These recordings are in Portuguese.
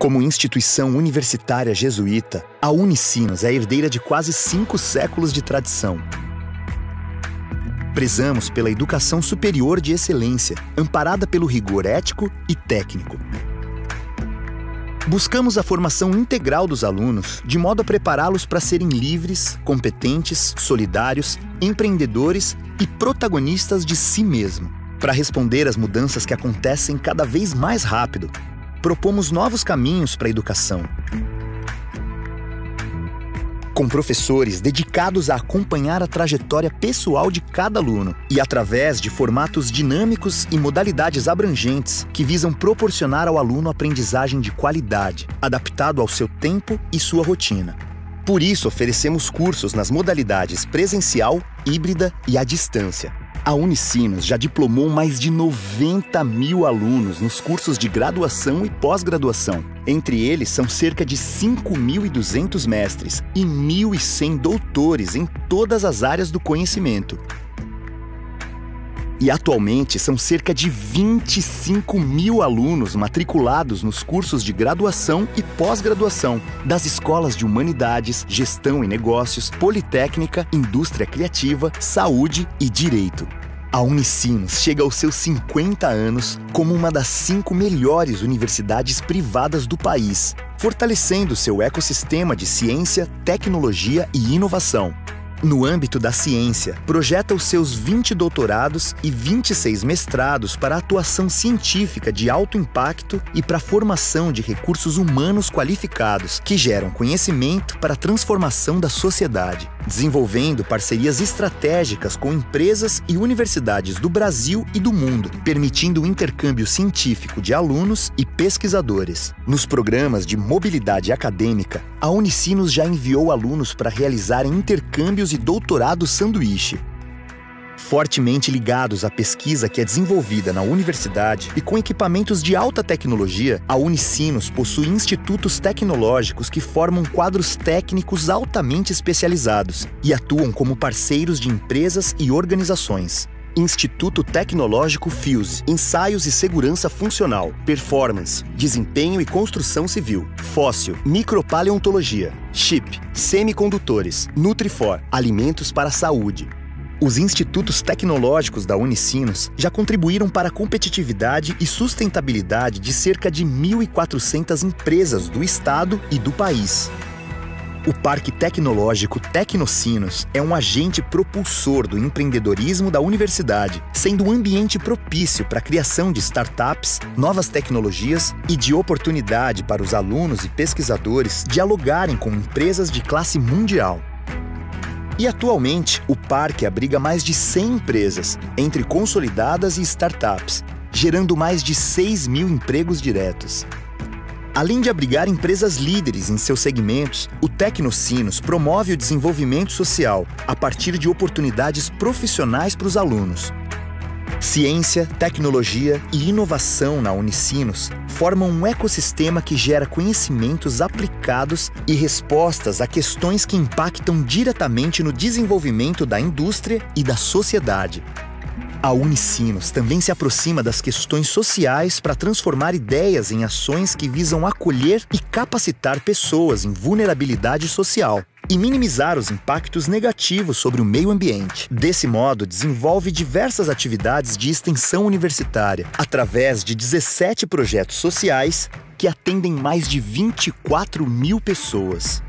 Como instituição universitária jesuíta, a Unicinos é herdeira de quase cinco séculos de tradição. Prezamos pela educação superior de excelência, amparada pelo rigor ético e técnico. Buscamos a formação integral dos alunos, de modo a prepará-los para serem livres, competentes, solidários, empreendedores e protagonistas de si mesmo. Para responder às mudanças que acontecem cada vez mais rápido, propomos novos caminhos para a educação. Com professores dedicados a acompanhar a trajetória pessoal de cada aluno e através de formatos dinâmicos e modalidades abrangentes que visam proporcionar ao aluno aprendizagem de qualidade, adaptado ao seu tempo e sua rotina. Por isso, oferecemos cursos nas modalidades presencial, híbrida e à distância a Unicinos já diplomou mais de 90 mil alunos nos cursos de graduação e pós-graduação. Entre eles são cerca de 5.200 mestres e 1.100 doutores em todas as áreas do conhecimento. E atualmente são cerca de 25 mil alunos matriculados nos cursos de graduação e pós-graduação das escolas de Humanidades, Gestão e Negócios, Politécnica, Indústria Criativa, Saúde e Direito. A Unicinos chega aos seus 50 anos como uma das cinco melhores universidades privadas do país, fortalecendo seu ecossistema de ciência, tecnologia e inovação. No âmbito da ciência, projeta os seus 20 doutorados e 26 mestrados para atuação científica de alto impacto e para a formação de recursos humanos qualificados que geram conhecimento para a transformação da sociedade, desenvolvendo parcerias estratégicas com empresas e universidades do Brasil e do mundo, permitindo o intercâmbio científico de alunos e pesquisadores. Nos programas de mobilidade acadêmica, a Unicinos já enviou alunos para realizarem intercâmbios e doutorado sanduíche. Fortemente ligados à pesquisa que é desenvolvida na universidade e com equipamentos de alta tecnologia, a Unicinos possui institutos tecnológicos que formam quadros técnicos altamente especializados e atuam como parceiros de empresas e organizações. Instituto Tecnológico Fuse, Ensaios e Segurança Funcional, Performance, Desempenho e Construção Civil, Fóssil, Micropaleontologia, Chip, Semicondutores, Nutrifor, Alimentos para a Saúde. Os institutos tecnológicos da Unicinos já contribuíram para a competitividade e sustentabilidade de cerca de 1.400 empresas do estado e do país. O Parque Tecnológico Tecnocinos é um agente propulsor do empreendedorismo da universidade, sendo um ambiente propício para a criação de startups, novas tecnologias e de oportunidade para os alunos e pesquisadores dialogarem com empresas de classe mundial. E atualmente, o parque abriga mais de 100 empresas, entre consolidadas e startups, gerando mais de 6 mil empregos diretos. Além de abrigar empresas líderes em seus segmentos, o Tecnocinos promove o desenvolvimento social a partir de oportunidades profissionais para os alunos. Ciência, tecnologia e inovação na Unicinos formam um ecossistema que gera conhecimentos aplicados e respostas a questões que impactam diretamente no desenvolvimento da indústria e da sociedade. A Unicinos também se aproxima das questões sociais para transformar ideias em ações que visam acolher e capacitar pessoas em vulnerabilidade social e minimizar os impactos negativos sobre o meio ambiente. Desse modo, desenvolve diversas atividades de extensão universitária, através de 17 projetos sociais que atendem mais de 24 mil pessoas.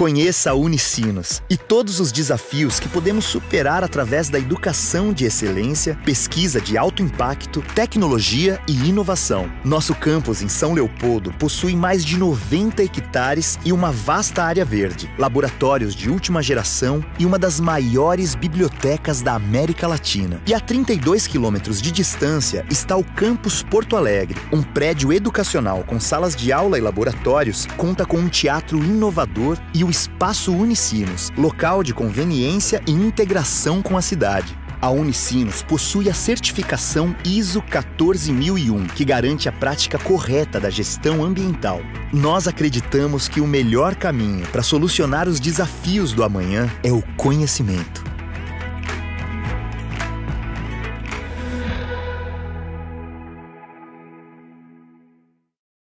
Conheça a Unicinos e todos os desafios que podemos superar através da educação de excelência, pesquisa de alto impacto, tecnologia e inovação. Nosso campus em São Leopoldo possui mais de 90 hectares e uma vasta área verde, laboratórios de última geração e uma das maiores bibliotecas da América Latina. E a 32 quilômetros de distância está o Campus Porto Alegre, um prédio educacional com salas de aula e laboratórios, conta com um teatro inovador e o Espaço Unicinos, local de conveniência e integração com a cidade. A Unicinos possui a certificação ISO 14001, que garante a prática correta da gestão ambiental. Nós acreditamos que o melhor caminho para solucionar os desafios do amanhã é o conhecimento.